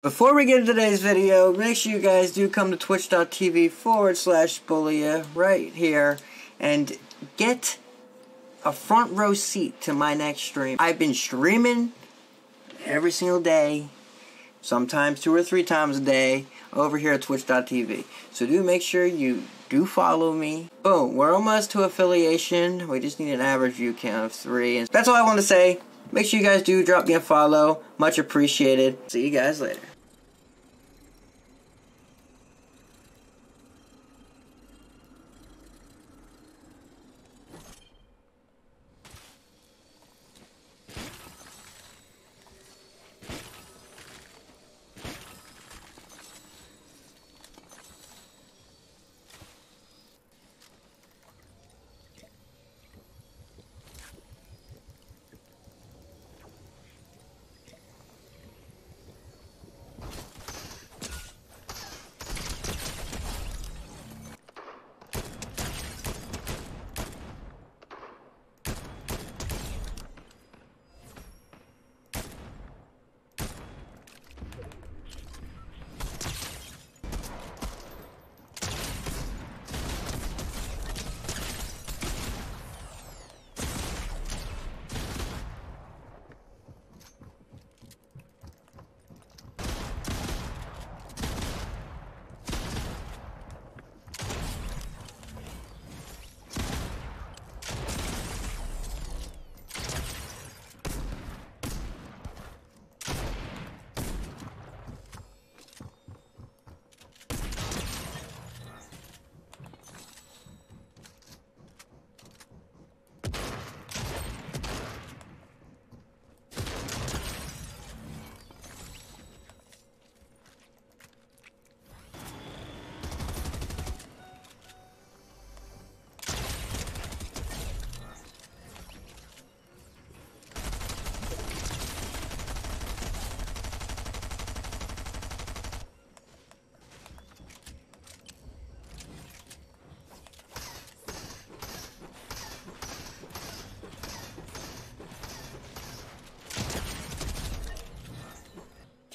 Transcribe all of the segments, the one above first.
Before we get into today's video, make sure you guys do come to twitch.tv forward slash spullia right here and get a front row seat to my next stream. I've been streaming every single day, sometimes two or three times a day, over here at twitch.tv. So do make sure you do follow me. Boom, we're almost to affiliation. We just need an average view count of three. And that's all I want to say. Make sure you guys do drop me a follow. Much appreciated. See you guys later.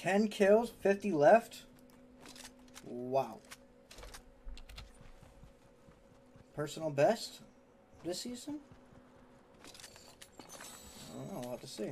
Ten kills, fifty left. Wow. Personal best this season? I don't know, we'll have to see.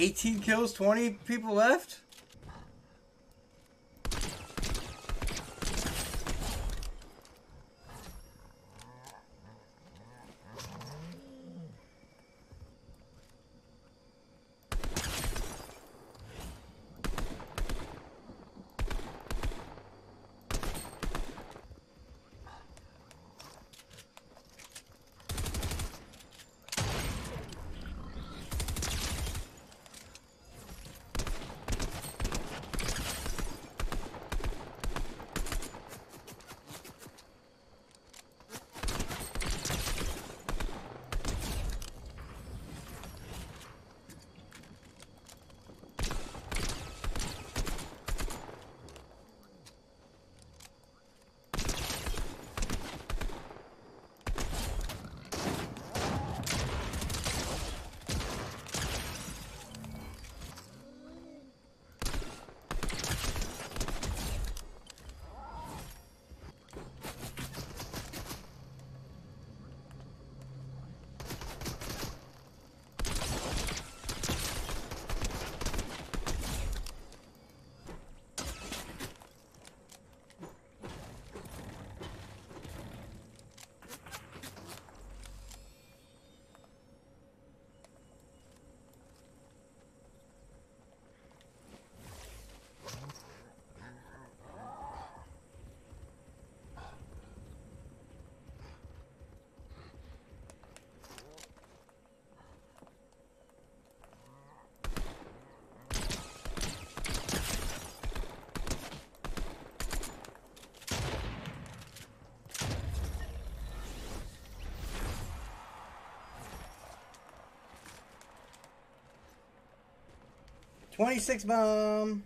Eighteen kills, twenty people left. 26 bomb.